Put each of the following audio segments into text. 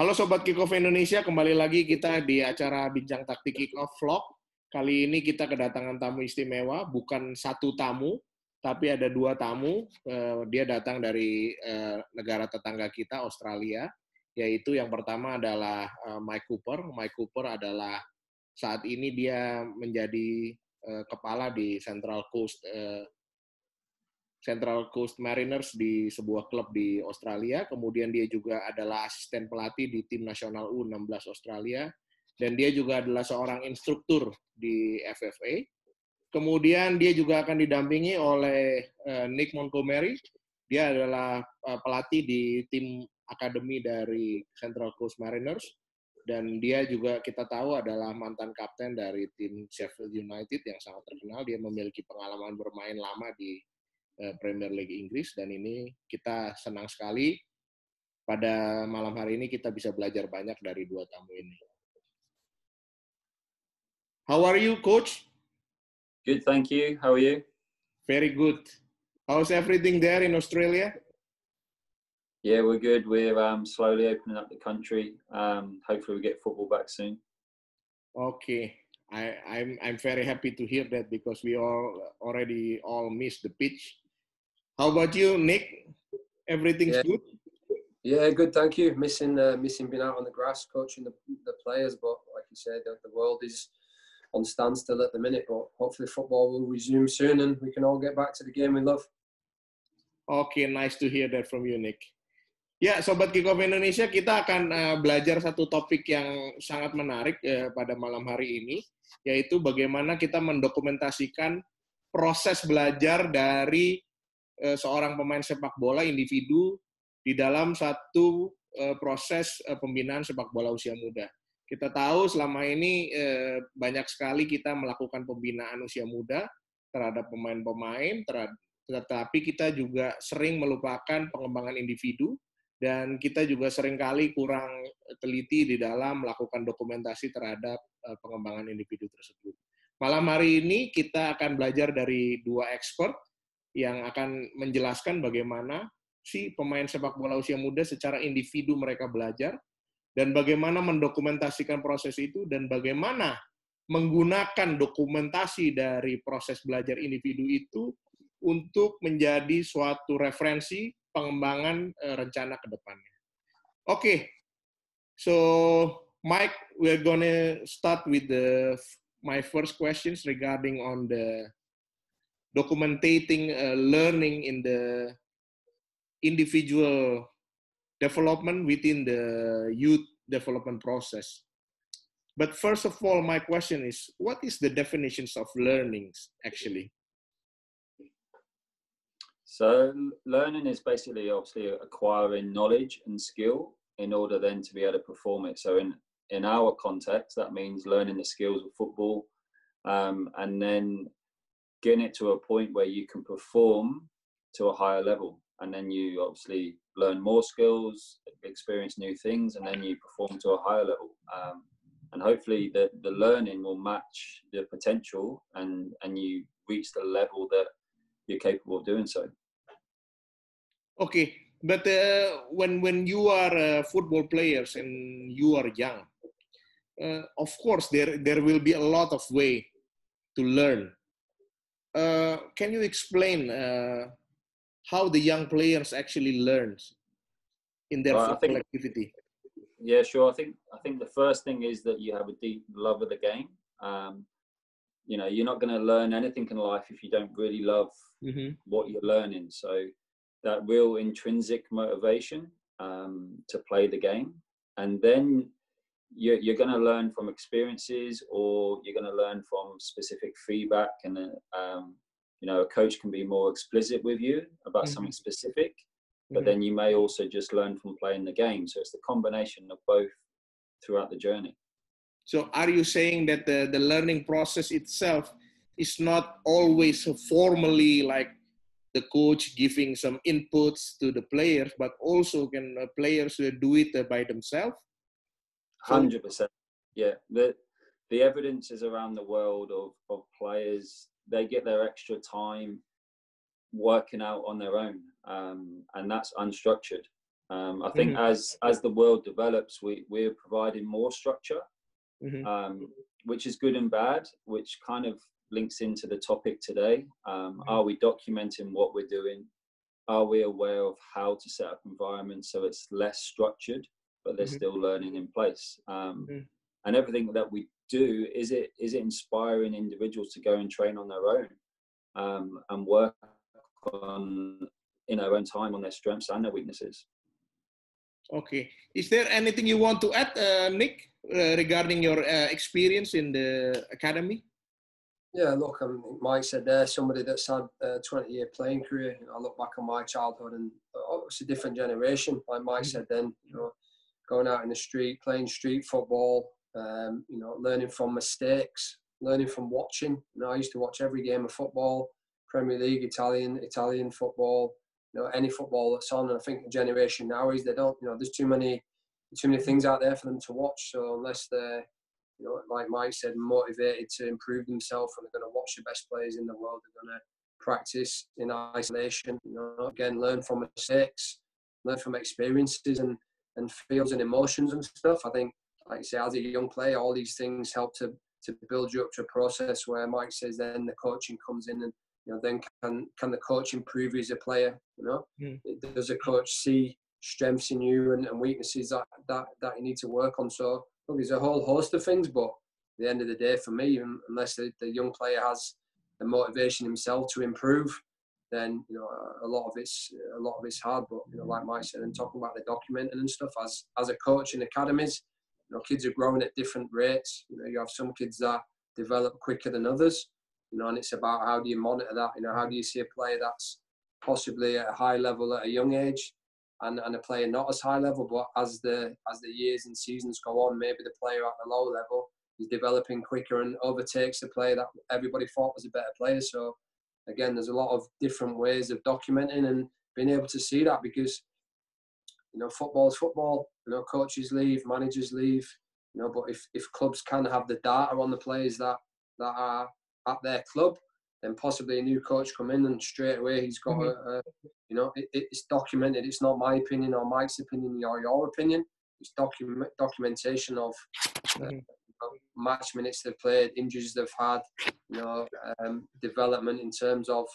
Halo Sobat Kickoff Indonesia, kembali lagi kita di acara Bincang Taktik Kickoff Vlog. Kali ini kita kedatangan tamu istimewa, bukan satu tamu, tapi ada dua tamu. Eh, dia datang dari eh, negara tetangga kita, Australia, yaitu yang pertama adalah eh, Mike Cooper. Mike Cooper adalah saat ini dia menjadi kepala di Central Coast Central Coast Mariners di sebuah klub di Australia. Kemudian dia juga adalah asisten pelatih di tim nasional U16 Australia. Dan dia juga adalah seorang instruktur di FFA. Kemudian dia juga akan didampingi oleh uh, Nick Montgomery. Dia adalah uh, pelatih di tim akademi dari Central Coast Mariners. Dan dia juga kita tahu adalah mantan kapten dari tim Sheffield United yang sangat terkenal. Dia memiliki pengalaman bermain lama di Eh, Premier League Inggris dan ini kita senang sekali pada malam hari ini kita bisa belajar banyak dari dua tamu ini. How are you, Coach? Good, thank you. How are you? Very good. How's everything there in Australia? Yeah, we're good. We're um, slowly opening up the country. Um, hopefully, we get football back soon. Okay, I, I'm I'm very happy to hear that because we all already all missed the pitch how about you, Nick? Everything's yeah. good? Yeah, good. Thank you. Missing, uh, missing being out on the grass, coaching the, the players, but like you said, the, the world is on standstill at the minute. But hopefully, football will resume soon, and we can all get back to the game we love. Okay, nice to hear that from you, Nick. Ya, Sobat Kickoff Indonesia, kita akan uh, belajar satu topik yang sangat menarik uh, pada malam hari ini, yaitu bagaimana kita mendokumentasikan proses belajar dari seorang pemain sepak bola individu di dalam satu eh, proses eh, pembinaan sepak bola usia muda. Kita tahu selama ini banyak sekali kita melakukan pembinaan usia muda terhadap pemain-pemain, tetapi kita juga sering melupakan pengembangan individu dan kita juga sering kali kurang teliti di dalam melakukan dokumentasi terhadap pengembangan individu tersebut. Malam hari ini kita akan belajar dari dua expert yang akan menjelaskan bagaimana si pemain sepak bola usia muda secara individu mereka belajar dan bagaimana mendokumentasikan proses itu dan bagaimana menggunakan dokumentasi dari proses belajar individu itu untuk menjadi suatu referensi pengembangan uh, rencana ke depannya. Oke, okay. so Mike, we're gonna start with the my first questions regarding on the documentating uh, learning in the individual development within the youth development process. But first of all, my question is, what is the definitions of learnings actually? So learning is basically obviously acquiring knowledge and skill in order then to be able to perform it. So in in our context, that means learning the skills of football, um, and then getting it to a point where you can perform to a higher level and then you obviously learn more skills experience new things and then you perform to a higher level. Um, and hopefully the, the learning will match the potential and and you reach the level that you're capable of doing so. Okay but uh, when when you are uh, football players and you are young uh, of course there there will be a lot of way to learn uh, can you explain uh, how the young players actually learn in their well, football think, activity? Yeah, sure. I think I think the first thing is that you have a deep love of the game. Um, you know, you're not going to learn anything in life if you don't really love mm-hmm. what you're learning. So that real intrinsic motivation um, to play the game, and then you're, you're going to learn from experiences or you're going to learn from specific feedback and um, you know a coach can be more explicit with you about mm-hmm. something specific but mm-hmm. then you may also just learn from playing the game so it's the combination of both throughout the journey so are you saying that the, the learning process itself is not always formally like the coach giving some inputs to the players but also can uh, players do it uh, by themselves Hundred percent. Yeah. The the evidence is around the world of, of players. They get their extra time working out on their own, um, and that's unstructured. Um, I think mm-hmm. as as the world develops, we we're providing more structure, mm-hmm. um, which is good and bad. Which kind of links into the topic today. Um, mm-hmm. Are we documenting what we're doing? Are we aware of how to set up environments so it's less structured, but there's mm-hmm. still learning in place? Um, mm-hmm. and everything that we do is it is it inspiring individuals to go and train on their own um, and work on in their own time on their strengths and their weaknesses. Okay. Is there anything you want to add, uh, Nick, uh, regarding your uh, experience in the academy? Yeah, look, um, Mike said there, somebody that's had a 20 year playing career. You know, I look back on my childhood and it's a different generation. Like Mike mm-hmm. said then, you know, going out in the street, playing street football, um, you know, learning from mistakes, learning from watching. You know, I used to watch every game of football, Premier League, Italian, Italian football, you know, any football that's on. And I think the generation now is they don't, you know, there's too many, too many things out there for them to watch. So unless they're, you know, like Mike said, motivated to improve themselves and they're going to watch the best players in the world, they're going to practice in isolation, you know, again, learn from mistakes, learn from experiences and, and feels and emotions and stuff. I think, like I say, as a young player, all these things help to, to build you up to a process where Mike says then the coaching comes in and you know, then can can the coach improve you as a player? You know, mm. does a coach see strengths in you and, and weaknesses that, that that you need to work on? So look, there's a whole host of things, but at the end of the day, for me, unless the, the young player has the motivation himself to improve, then you know a lot of it's a lot of it's hard. But you know, like Mike said, and talking about the documenting and stuff, as as a coach in academies, you know, kids are growing at different rates. You know, you have some kids that develop quicker than others you know, and it's about how do you monitor that? You know, how do you see a player that's possibly at a high level at a young age, and, and a player not as high level, but as the as the years and seasons go on, maybe the player at the low level is developing quicker and overtakes the player that everybody thought was a better player. So again, there's a lot of different ways of documenting and being able to see that because you know football's football. You know, coaches leave, managers leave. You know, but if, if clubs can have the data on the players that that are at their club, then possibly a new coach come in and straight away he's got mm-hmm. a, a, you know, it, it's documented. It's not my opinion or Mike's opinion or your opinion. It's document documentation of uh, mm-hmm. Match minutes they've played, injuries they've had, you know, um, development in terms of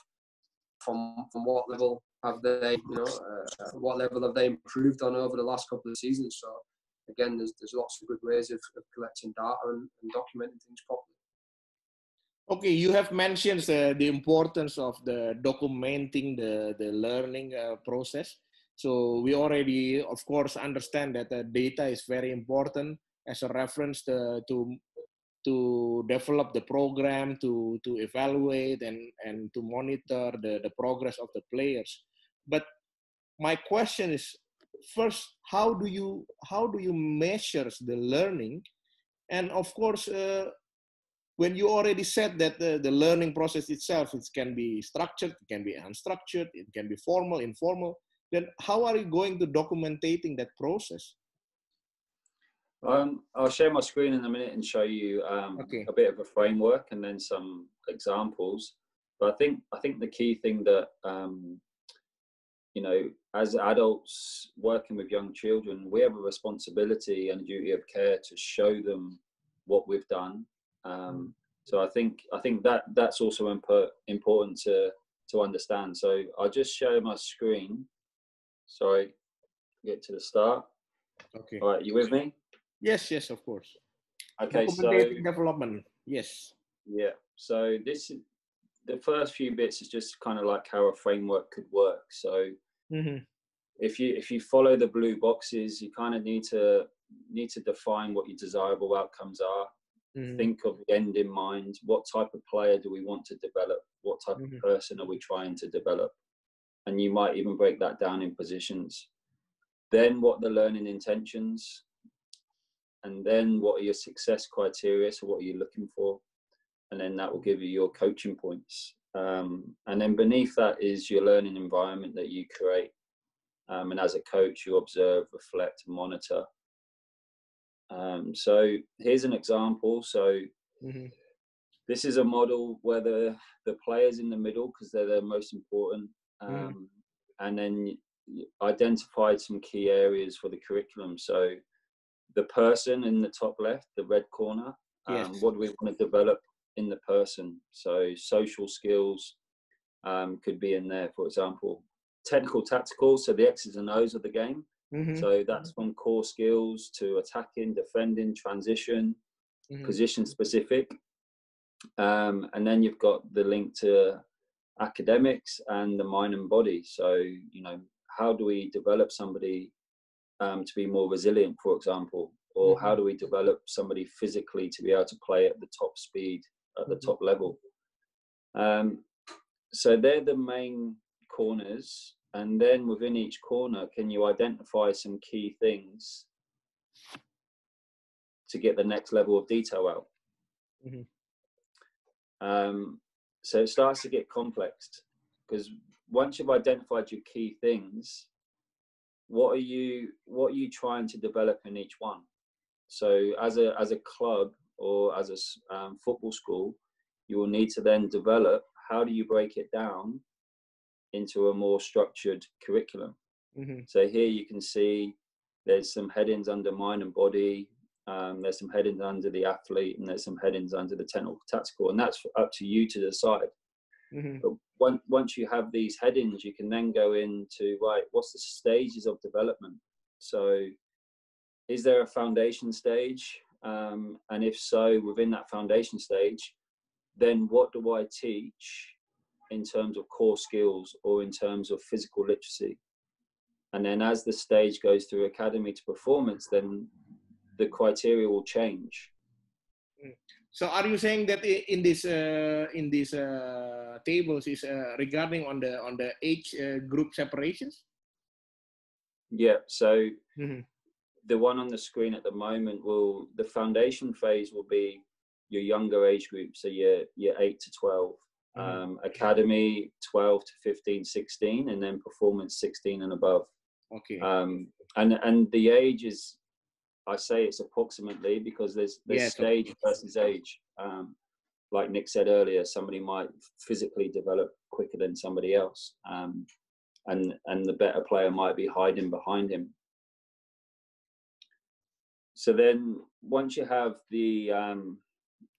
from from what level have they, you know, uh, what level have they improved on over the last couple of seasons. So again, there's there's lots of good ways of, of collecting data and, and documenting things properly. Okay, you have mentioned uh, the importance of the documenting the, the learning uh, process. So we already, of course, understand that the data is very important as a reference to, to, to develop the program, to, to evaluate and, and to monitor the, the progress of the players. But my question is, first, how do you, how do you measure the learning? And of course, uh, when you already said that the, the learning process itself it can be structured it can be unstructured it can be formal informal then how are you going to documenting that process um, I'll share my screen in a minute and show you um, okay. a bit of a framework and then some examples. But I think I think the key thing that um, you know, as adults working with young children, we have a responsibility and a duty of care to show them what we've done um, so I think I think that that's also imp- important to to understand. So I'll just share my screen. Sorry, get to the start. Okay. All right, you with me? Yes, yes, of course. Okay, so development. Yes. Yeah. So this the first few bits is just kind of like how a framework could work. So mm-hmm. if you if you follow the blue boxes, you kind of need to need to define what your desirable outcomes are mm. think of the end in mind. What type of player do we want to develop? What type mm-hmm. of person are we trying to develop? And you might even break that down in positions. Then, what the learning intentions? And then, what are your success criteria? So, what are you looking for? And then that will give you your coaching points. Um, and then beneath that is your learning environment that you create. Um, and as a coach, you observe, reflect, monitor, um, so here's an example. So mm-hmm. this is a model where the the players in the middle because they're the most important, mm-hmm. and then identified some key areas for the curriculum. So the person in the top left, the red corner, um, yes. what do we want to develop in the person? So social skills um, could be in there, for example. Technical, tactical, so the X's and O's of the game. Mm-hmm. So that's from core skills to attacking, defending, transition, mm-hmm. position specific. Um, and then you've got the link to academics and the mind and body. So, you know, how do we develop somebody um, to be more resilient, for example? Or mm-hmm. how do we develop somebody physically to be able to play at the top speed, at the mm-hmm. top level? Um, so they're the main corners. And then within each corner, can you identify some key things to get the next level of detail out? Mm-hmm. Um, so it starts to get complex because once you've identified your key things, what are you what are you trying to develop in each one? So as a as a club or as a um, football school, you will need to then develop how do you break it down into a more structured curriculum. Mm-hmm. So here you can see there's some headings under mind and body. Um, there's some headings under the athlete, and there's some headings under the technical tactical, and that's up to you to decide. Mm-hmm. Once once you have these headings, you can then go into right. What's the stages of development? So, is there a foundation stage? Um, and if so, within that foundation stage, then what do I teach in terms of core skills or in terms of physical literacy? And then as the stage goes through academy to performance, then the criteria will change. Mm. So are you saying that in this uh, in these uh, tables is uh, regarding on the on the age uh, group separations? Yeah. So mm-hmm. the one on the screen at the moment will the foundation phase will be your younger age group, so you're, you're 8 to 12. Mm-hmm. Um, academy 12 to 15, 16, and then performance 16 and above. Okay. Um, and and the age is, I say it's approximately because there's there's yeah, stage versus age. Um, like Nick said earlier, somebody might physically develop quicker than somebody else, um, and and the better player might be hiding behind him. So then, once you have the um,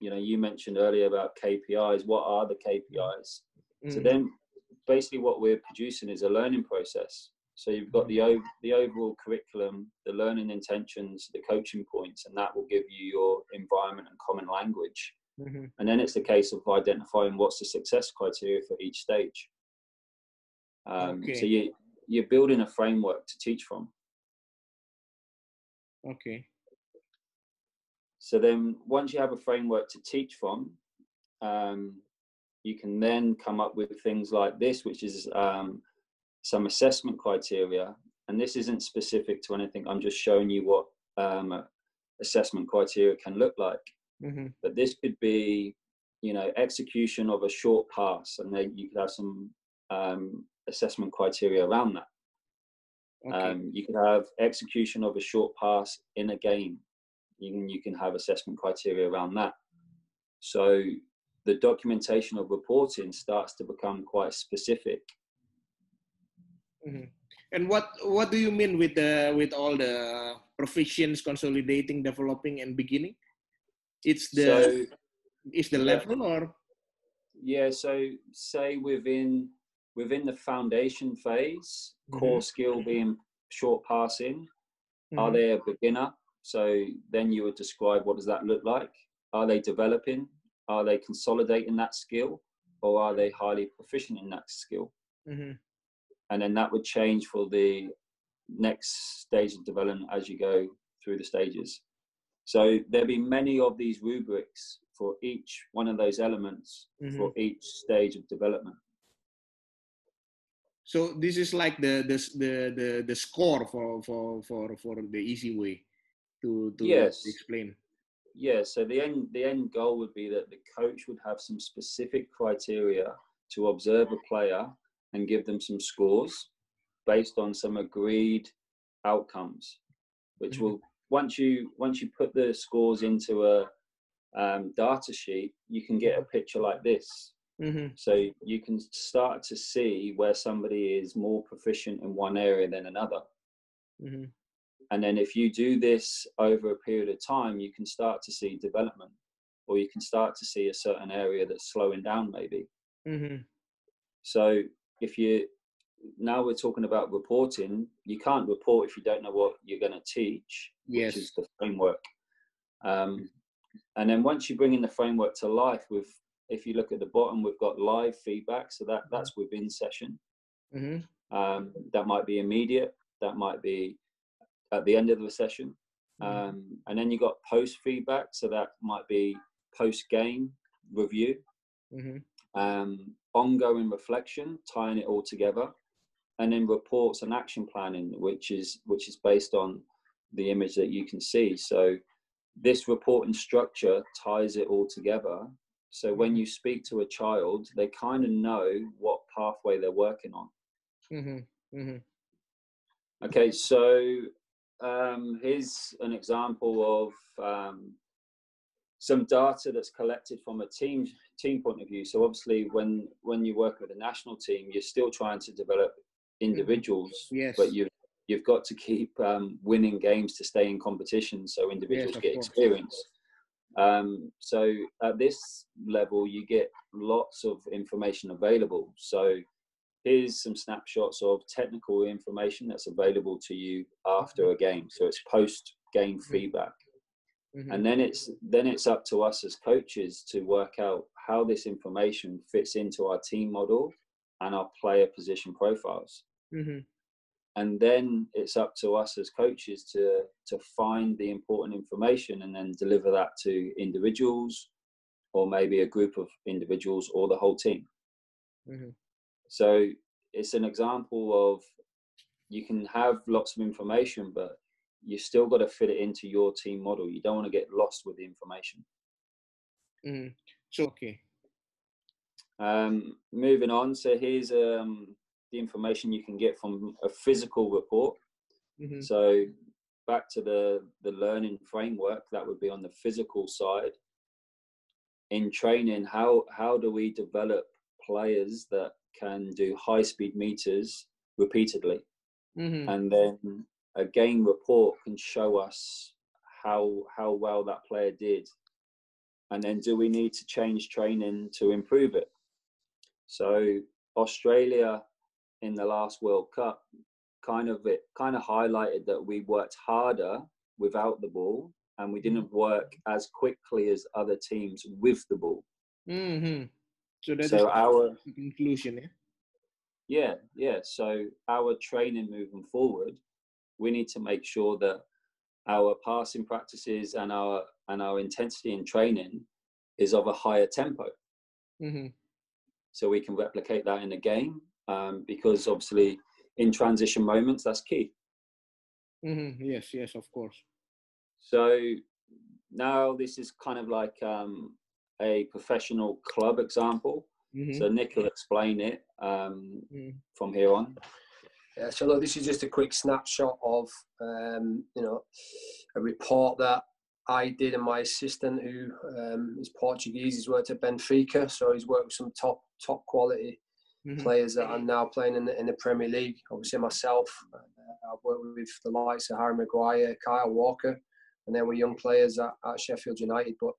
you know, you mentioned earlier about KPIs. What are the KPIs? Mm. So then, basically, what we're producing is a learning process. So you've got the the overall curriculum, the learning intentions, the coaching points, and that will give you your environment and common language. Mm-hmm. And then it's a case of identifying what's the success criteria for each stage. Um, okay. So you you're building a framework to teach from. Okay. So then once you have a framework to teach from, um, you can then come up with things like this, which is um, some assessment criteria. And this isn't specific to anything. I'm just showing you what um, assessment criteria can look like. Mm-hmm. But this could be, you know, execution of a short pass, and then you could have some um, assessment criteria around that. Okay. Um, you could have execution of a short pass in a game you can, you can have assessment criteria around that. So the documentation of reporting starts to become quite specific. Mm-hmm. And what what do you mean with the with all the proficiency consolidating, developing, and beginning? It's the so, is the level or yeah. So say within within the foundation phase, mm-hmm. core skill being short passing, mm-hmm. are they a beginner? So then you would describe what does that look like? Are they developing? Are they consolidating that skill? Or are they highly proficient in that skill? Mm-hmm. And then that would change for the next stage of development as you go through the stages. So there'll be many of these rubrics for each one of those elements mm-hmm. for each stage of development. So this is like the the the the, the score for, for for for the easy way to, to yes. explain? Yeah, so the end the end goal would be that the coach would have some specific criteria to observe a player and give them some scores based on some agreed outcomes, which mm-hmm. will once you once you put the scores into a um, data sheet, you can get a picture like this. Mm-hmm. So you can start to see where somebody is more proficient in one area than another. Mm-hmm. And then if you do this over a period of time, you can start to see development, or you can start to see a certain area that's slowing down, maybe. Mm-hmm. So if you now we're talking about reporting, you can't report if you don't know what you're going to teach, yes. which is the framework. Um, and then once you bring in the framework to life with if you look at the bottom we've got live feedback so that that's within session mm-hmm. um, that might be immediate that might be at the end of the session mm-hmm. um, and then you got post feedback so that might be post game review mm-hmm. um, ongoing reflection tying it all together and then reports and action planning which is which is based on the image that you can see so this reporting structure ties it all together. So when you speak to a child, they kind of know what pathway they're working on. Mm-hmm. Mm-hmm. Okay, so um, here's an example of um, some data that's collected from a team team point of view. So obviously, when when you work with a national team, you're still trying to develop individuals, yes. but you you've got to keep um, winning games to stay in competition so individuals yes, get course. experience. Um, so at this level, you get lots of information available. So here's some snapshots of technical information that's available to you after mm-hmm. a game. So it's post game mm-hmm. feedback. Mm-hmm. And then it's then it's up to us as coaches to work out how this information fits into our team model and our player position profiles. Mm-hmm and then it's up to us as coaches to to find the important information and then deliver that to individuals or maybe a group of individuals or the whole team mm-hmm. so it's an example of you can have lots of information but you still got to fit it into your team model you don't want to get lost with the information mm-hmm. okay um, moving on so here's um, the information you can get from a physical report. Mm-hmm. So back to the the learning framework, that would be on the physical side. In training, how how do we develop players that can do high speed meters repeatedly, mm-hmm. and then a game report can show us how how well that player did, and then do we need to change training to improve it? So Australia in the last World Cup kind of it kind of highlighted that we worked harder without the ball and we didn't work as quickly as other teams with the ball. Mm-hmm. So that's so our conclusion. Yeah? yeah, yeah. So our training moving forward, we need to make sure that our passing practices and our and our intensity in training is of a higher tempo. Mm-hmm. So we can replicate that in the game um, because obviously in transition moments that's key. Mm-hmm. Yes, yes, of course. So now this is kind of like um, a professional club example. Mm-hmm. So Nick will explain it um, mm-hmm. from here on. Yeah, so look, this is just a quick snapshot of um, you know a report that I did and my assistant, who um, is Portuguese, he's worked at Benfica, so he's worked with some top top quality mm-hmm. players that are now playing in the, in the Premier League. Obviously, myself, uh, I've worked with the likes of Harry Maguire, Kyle Walker, and then we're young players at, at Sheffield United. But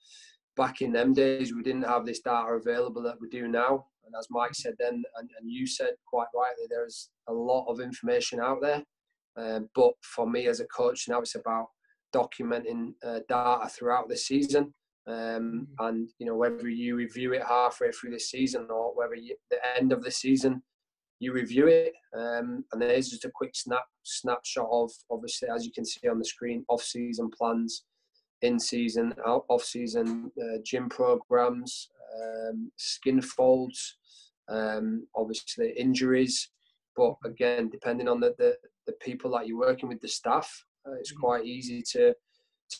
back in them days, we didn't have this data available that we do now. And as Mike said then, and, and you said quite rightly, there's a lot of information out there. Um, but for me as a coach, now it's about documenting uh, data throughout the season. Um, mm-hmm. and you know whether you review it halfway through the season or whether you, the end of the season you review it. Um, and there's just a quick snap snapshot of obviously as you can see on the screen off season plans, in season, out off season uh, gym programs, um, skin folds, um, obviously injuries. But again, depending on the, the, the people that you're working with, the staff, uh, it's mm-hmm. quite easy to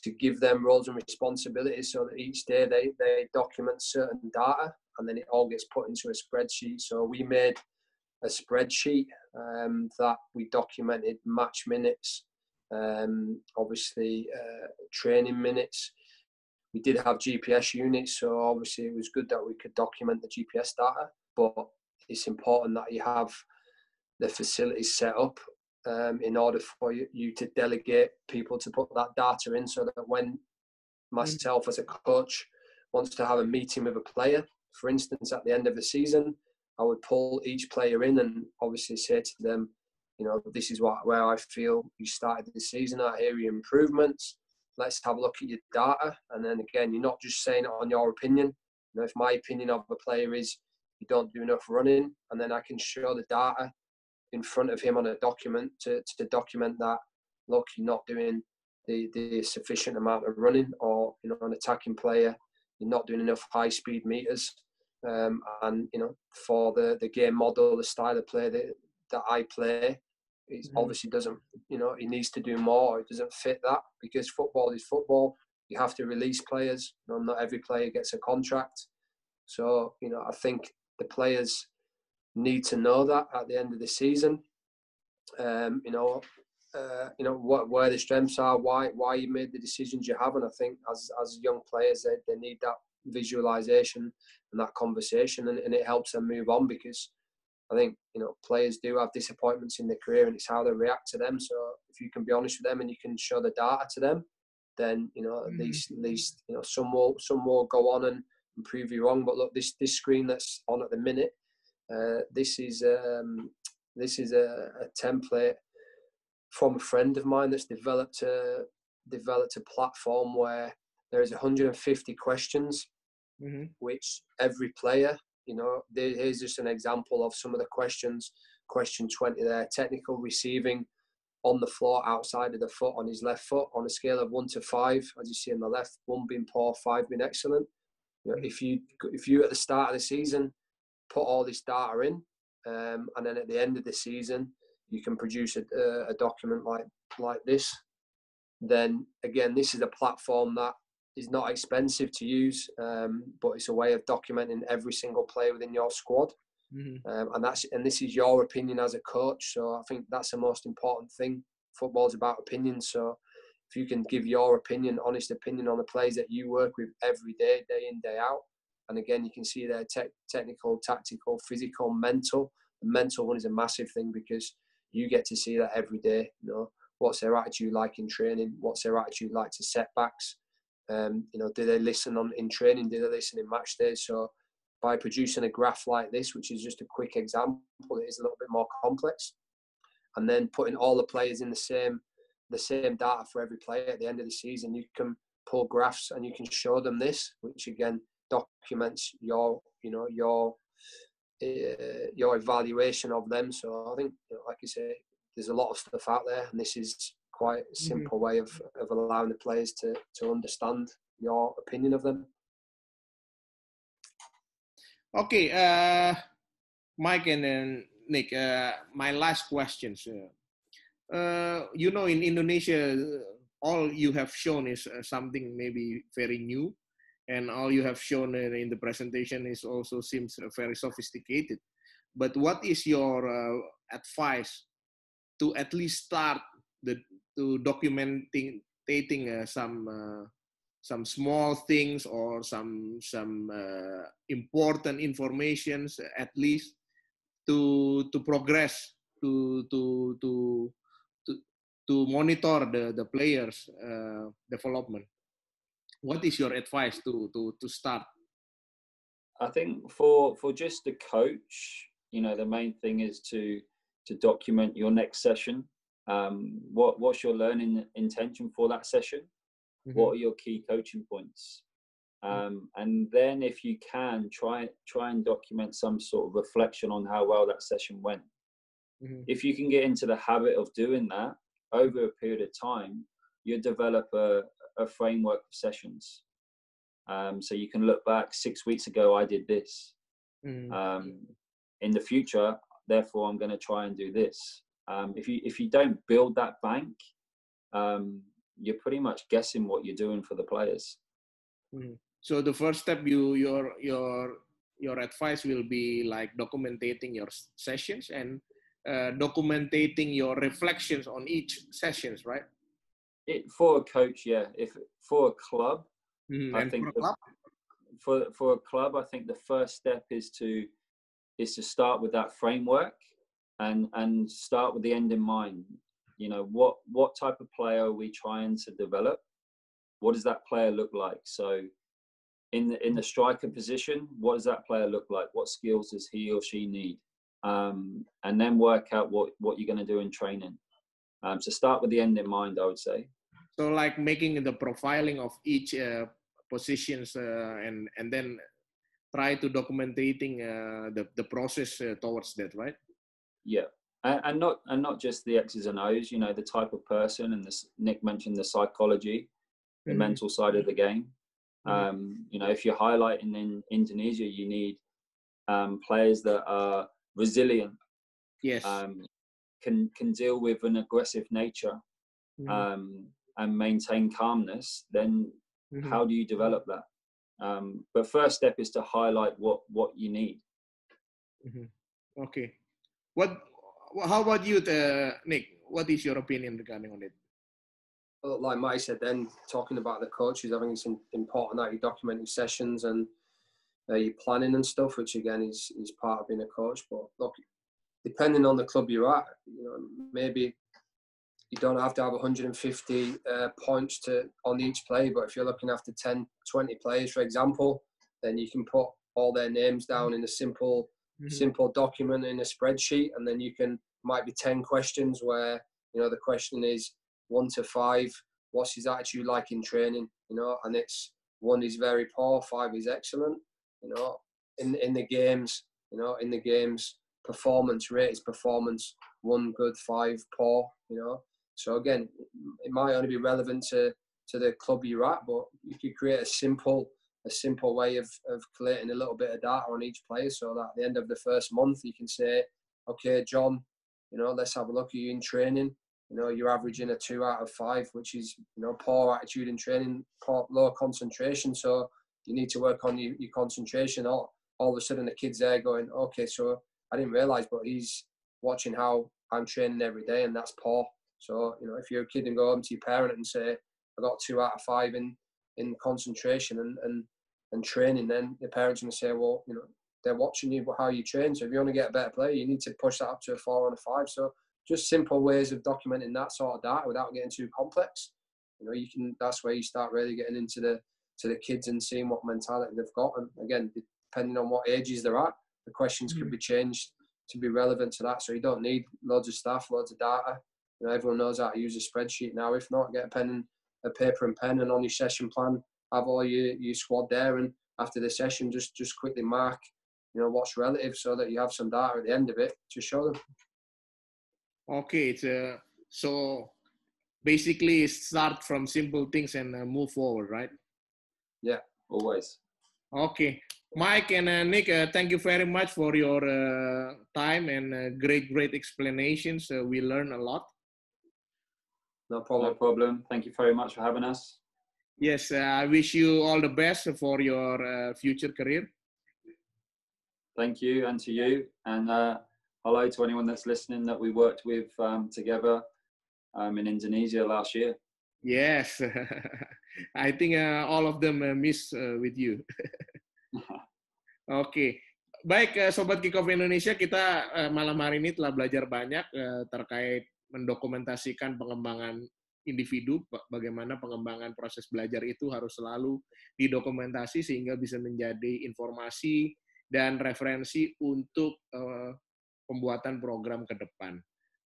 to give them roles and responsibilities so that each day they, they document certain data and then it all gets put into a spreadsheet. So we made a spreadsheet um, that we documented match minutes, um, obviously uh, training minutes. we did have GPS units, so obviously it was good that we could document the GPS data. But it's important that you have the facilities set up um, in order for you, you, to delegate people to put that data in, so that when myself as a coach wants to have a meeting with a player, for instance, at the end of the season, I would pull each player in and obviously say to them, you know, this is what where I feel you started the season. I hear your improvements. Let's have a look at your data. And then again, you're not just saying it on your opinion. You know, if my opinion of a player is you don't do enough running, and then I can show the data in front of him on a document to, to document that look, you're not doing the, the sufficient amount of running, or you know, an attacking player, you're not doing enough high speed meters. Um, and you know, for the the game model, the style of play that that I play, he mm-hmm. obviously doesn't, you know, he needs to do more. It doesn't fit that because football is football. You have to release players. You know, not every player gets a contract. So, you know, I think the players need to know that at the end of the season. Um, you know, uh, you know what where the strengths are, why why you made the decisions you have, and I think as as young players they, they need that visualization and that conversation, and, and it helps them move on because I think you know players do have disappointments in their career, and it's how they react to them. So if you can be honest with them and you can show the data to them, then you know at mm. least at least you know some will some will go on and, and prove you wrong. But look, this this screen that's on at the minute, uh, this is um, this is a, a, template from a friend of mine that's developed a developed a platform where there is 150 questions, mm-hmm. which every player you know, here's just an example of some of the questions. Question 20 there technical receiving on the floor outside of the foot on his left foot on a scale of one to five, as you see on the left, one being poor, five being excellent. You know, if you if you at the start of the season put all this data in, um, and then at the end of the season you can produce a, a document like like this, then again this is a platform that is not expensive to use, um, but it's a way of documenting every single player within your squad. Mm-hmm. Um, and that's and this is your opinion as a coach. So I think that's the most important thing. Football's about opinions. So if you can give your opinion, honest opinion on the players that you work with every day, day in, day out, and again, you can see their te- technical, tactical, physical, mental. The mental one is a massive thing because you get to see that every day. You know, what's their attitude like in training? What's their attitude like to setbacks? Um, you know, do they listen on in training? Do they listen in match days? So by producing a graph like this, which is just a quick example, it is a little bit more complex, and then putting all the players in the same the same data for every player at the end of the season, you can pull graphs and you can show them this, which again documents your you know your uh, your evaluation of them. So I think, you know, like you say, there's a lot of stuff out there, and this is quite a mm-hmm. simple way of, of allowing the players to, to understand your opinion of them. Okay, uh, Mike and then Nick, uh, my last question. Uh, you know, in Indonesia, all you have shown is uh, something maybe very new, and all you have shown in the presentation is also seems very sophisticated. But what is your uh, advice to at least start the to documenting uh, some uh, some small things or some some uh, important informations at least to to progress to to to to, to monitor the the players uh, development. What is your advice to to to start? I think for for just the coach you know the main thing is to to document your next session um, what what's your learning intention for that session mm-hmm. what are your key coaching points um, and then if you can try try and document some sort of reflection on how well that session went mm-hmm. if you can get into the habit of doing that over a period of time you develop a, a framework of sessions um, so you can look back six weeks ago i did this mm-hmm. um, in the future therefore i'm going to try and do this um, if you if you don't build that bank, um, you're pretty much guessing what you're doing for the players. Mm-hmm. So the first step, you your your your advice will be like documenting your sessions and uh, documenting your reflections on each sessions, right? It, for a coach, yeah. If for a club, Mm, I think for, for for a club, I think the first step is to is to start with that framework and and start with the end in mind. You know what what type of player are we trying to develop? What does that player look like? So in the in the striker position, what does that player look like? What skills does he or she need? Um, and then work out what what you're going to do in training. Um, so start with the end in mind, I would say. So like making the profiling of each uh, positions uh, and and then try to documenting uh, the the process uh, towards that, right? Yeah, and, and, not and not just the X's and O's. You know, the type of person, and this Nick mentioned the psychology, the mm-hmm. mental side of the game. Mm-hmm. Um, you know, if you're highlighting in Indonesia, you need um, players that are resilient. Yes. Um, can can deal with an aggressive nature, mm-hmm. um, and maintain calmness. Then, mm-hmm. how do you develop that? Um, but first step is to highlight what what you need. Mm-hmm. Okay. What? How about you, uh, Nick? What is your opinion regarding on it? Well, like Mike said, then talking about the coaches, I think it's important that you document sessions and uh, planning and stuff, which again is is part of being a coach. But look, depending on the club you're at, you know, maybe you don't have to have 150 uh, points to on each play, but if you're looking after 10, 20 players, for example, then you can put all their names down in a simple mm-hmm. simple document in a spreadsheet, and then you can might be ten questions where you know the question is one to five, what's his attitude like in training, you know, and it's one is very poor, five is excellent, you know, in in the games, you know, in the games, performance rate is performance, one good, five poor, you know. So again, it might only be relevant to to the club you're at, but you could create a simple a simple way of, of collating a little bit of data on each player so that at the end of the first month you can say, okay, John, you know, let's have a look at you in training. You know, you're averaging a two out of five, which is, you know, poor attitude in training, poor, low concentration. So you need to work on your, your concentration. All, all of a sudden the kid's there going, okay, so I didn't realize, but he's watching how I'm training every day and that's poor. So, you know, if you're a kid and go home to your parent and say, I got two out of five in, in concentration and, and and training, then the parents are going to say, well, you know, they're watching you, but how you train. So if you want to get a better player, you need to push that up to a four and a five. So just simple ways of documenting that sort of data without getting too complex. You know, you can. That's where you start really getting into the to the kids and seeing what mentality they've got. And again, depending on what ages they're at, the questions mm-hmm. could be changed to be relevant to that. So you don't need loads of stuff, loads of data. You know, everyone knows how to use a spreadsheet now. If not, get a pen and a paper and pen, and on your session plan, have all your, your squad there and after the session just just quickly mark you know what's relative so that you have some data at the end of it to show them. Okay it's uh, so basically start from simple things and uh, move forward right? Yeah always. Okay. Mike and uh, nick uh, thank you very much for your uh, time and uh, great great explanations. We learned a lot. No problem no problem. Thank you very much for having us Yes, uh, I wish you all the best for your uh, future career. Thank you, and to you, and uh, hello to anyone that's listening that we worked with um, together um, in Indonesia last year. Yes, I think uh, all of them uh, miss uh, with you. Oke, okay. baik Sobat Kickoff Indonesia, kita malam hari ini telah belajar banyak terkait mendokumentasikan pengembangan individu bagaimana pengembangan proses belajar itu harus selalu didokumentasi sehingga bisa menjadi informasi dan referensi untuk uh, pembuatan program ke depan.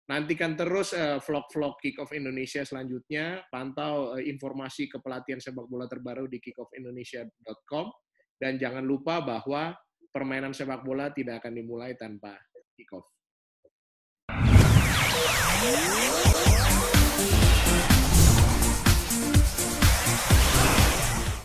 Nantikan terus eh, vlog-vlog uh, Kick Off Indonesia selanjutnya, pantau uh, informasi kepelatihan sepak bola terbaru di kickoffindonesia.com dan jangan lupa bahwa permainan sepak bola tidak akan dimulai tanpa kick off.